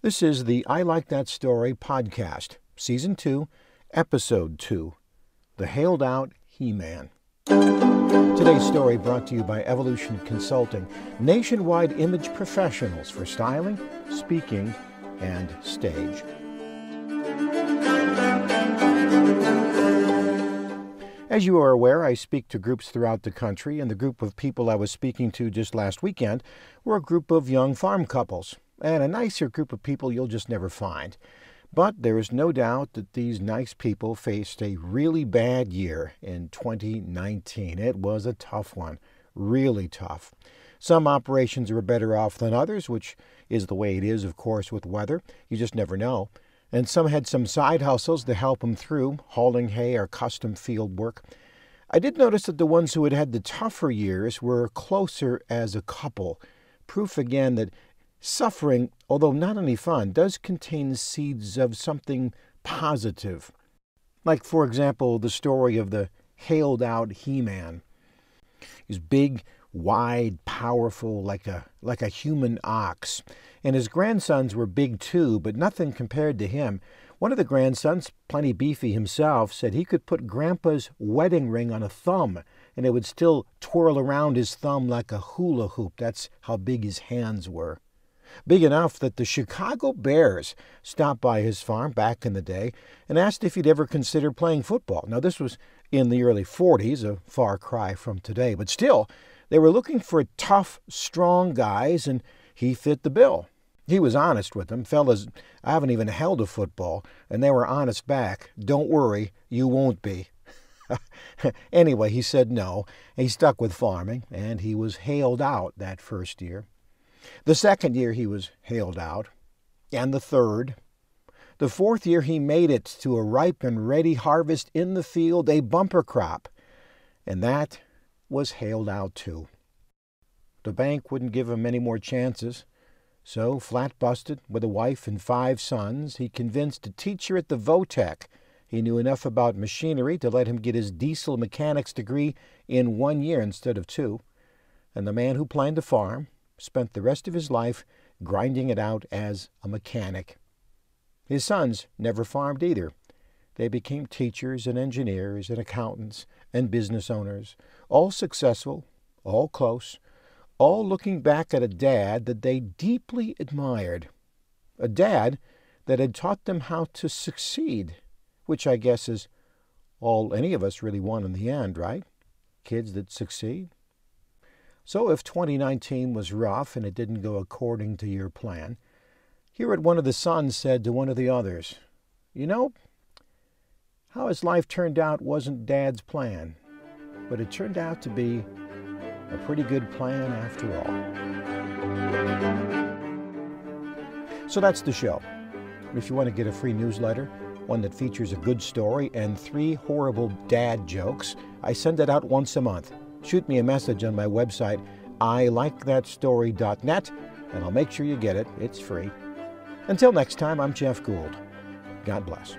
This is the I Like That Story podcast, Season 2, Episode 2 The Hailed Out He Man. Today's story brought to you by Evolution Consulting, nationwide image professionals for styling, speaking, and stage. As you are aware, I speak to groups throughout the country, and the group of people I was speaking to just last weekend were a group of young farm couples, and a nicer group of people you'll just never find. But there is no doubt that these nice people faced a really bad year in 2019. It was a tough one, really tough. Some operations were better off than others, which is the way it is, of course, with weather. You just never know and some had some side hustles to help them through, hauling hay or custom field work. I did notice that the ones who had had the tougher years were closer as a couple. Proof again that suffering, although not any fun, does contain seeds of something positive. Like, for example, the story of the hailed out He Man. He's big, wide, powerful, like a, like a human ox. And his grandsons were big too, but nothing compared to him. One of the grandsons, plenty beefy himself, said he could put Grandpa's wedding ring on a thumb and it would still twirl around his thumb like a hula hoop. That's how big his hands were. Big enough that the Chicago Bears stopped by his farm back in the day and asked if he'd ever consider playing football. Now, this was in the early 40s, a far cry from today, but still, they were looking for tough, strong guys, and he fit the bill. He was honest with them. Fellas, I haven't even held a football, and they were honest back. Don't worry, you won't be. anyway, he said no. He stuck with farming, and he was hailed out that first year. The second year, he was hailed out, and the third. The fourth year, he made it to a ripe and ready harvest in the field, a bumper crop. And that was hailed out too. The bank wouldn't give him any more chances. So, flat busted, with a wife and five sons, he convinced a teacher at the Votech he knew enough about machinery to let him get his diesel mechanics degree in one year instead of two. And the man who planned the farm spent the rest of his life grinding it out as a mechanic. His sons never farmed either. They became teachers and engineers and accountants and business owners, all successful, all close, all looking back at a dad that they deeply admired. A dad that had taught them how to succeed, which I guess is all any of us really want in the end, right? Kids that succeed. So if 2019 was rough and it didn't go according to your plan, here what one of the sons said to one of the others, You know, how his life turned out wasn't Dad's plan but it turned out to be a pretty good plan after all. So that's the show. If you want to get a free newsletter, one that features a good story and three horrible dad jokes, I send it out once a month. Shoot me a message on my website, ilikethatstory.net, and I'll make sure you get it. It's free. Until next time, I'm Jeff Gould. God bless.